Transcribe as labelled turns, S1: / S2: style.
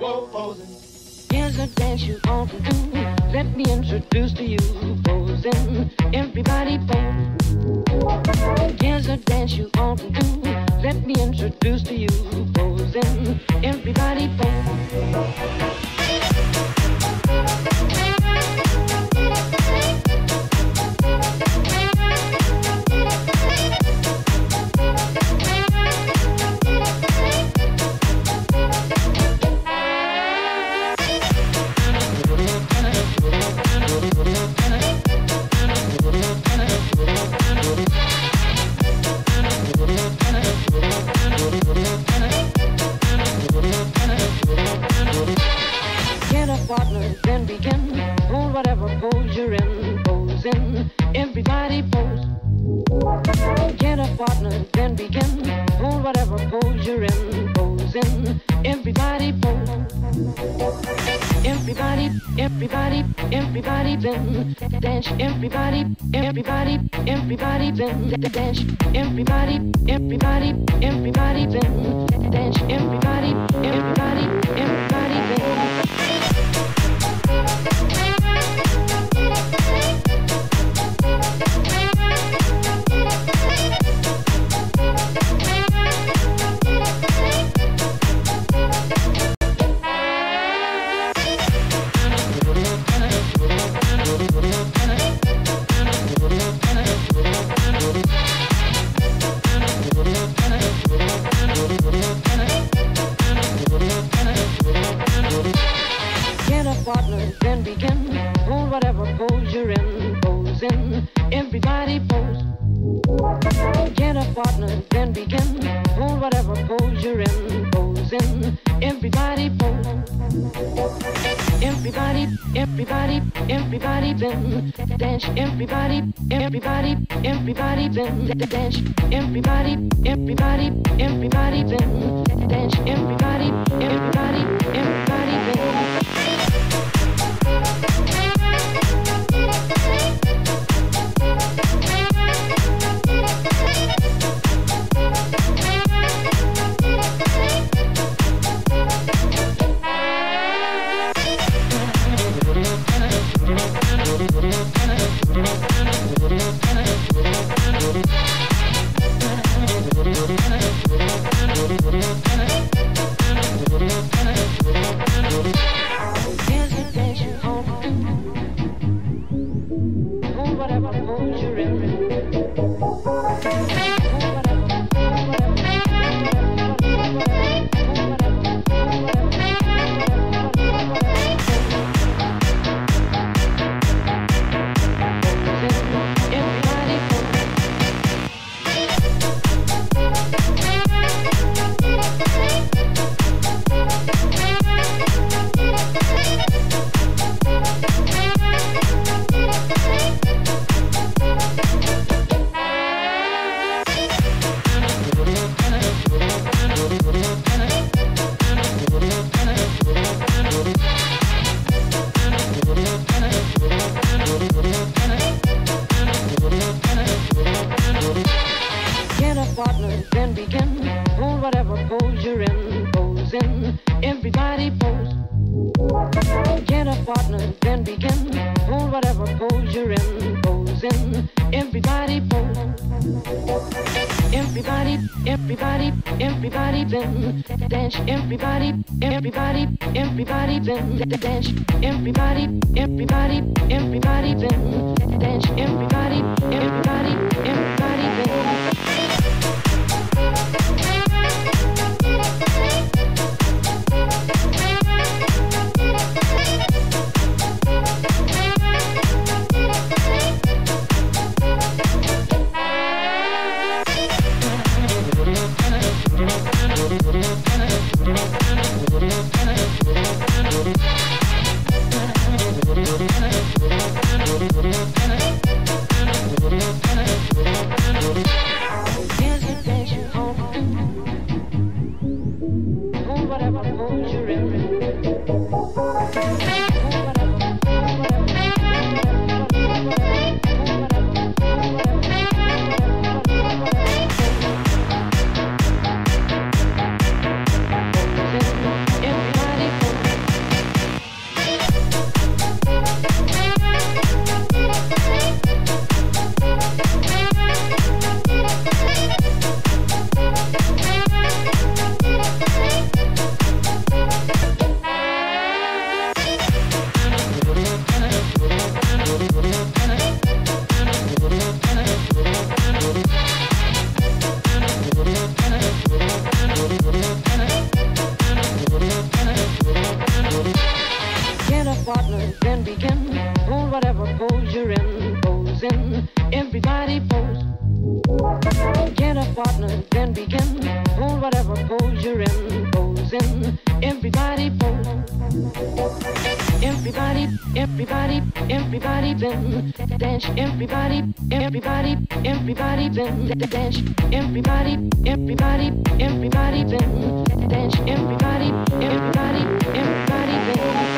S1: Posin. Here's a dance you ought to do. Let me introduce to you Posin. Everybody pose. Here's a dance you ought to do. Let me introduce to you Posin. Everybody pose. Then begin. Hold whatever pose you're in. Pose in. Everybody pose. Get a partner, then begin. Hold whatever pose you're in. Pose in. Everybody pose. Everybody, everybody, everybody then dance. Everybody, everybody, everybody then dance. Everybody, everybody, everybody then dance. Everybody, everybody, everybody then. Whatever pose you're in. Pose in. Everybody pose. Get a partner, then begin. Hold whatever pose you're in. Pose in. Everybody pose. Everybody, everybody, everybody then dance. Everybody, everybody, everybody then dance. Everybody, everybody, everybody dance. Everybody, everybody, pose in. Everybody pose. Get a partner, then begin. Hold whatever pose you're in. Pose in. Everybody pose. Everybody, everybody, everybody then dance. Everybody, everybody, everybody then dance. Everybody, everybody, everybody then dance. Everybody, everybody, everybody then.
S2: Thank everybody pose.
S1: Get a partner, then begin. Hold whatever pose you're in. Pose in. Everybody pose. Everybody, everybody, everybody bend. dance. Everybody, everybody, everybody bend. dance. Everybody, everybody, everybody bend. dance. Everybody, everybody, everybody bend.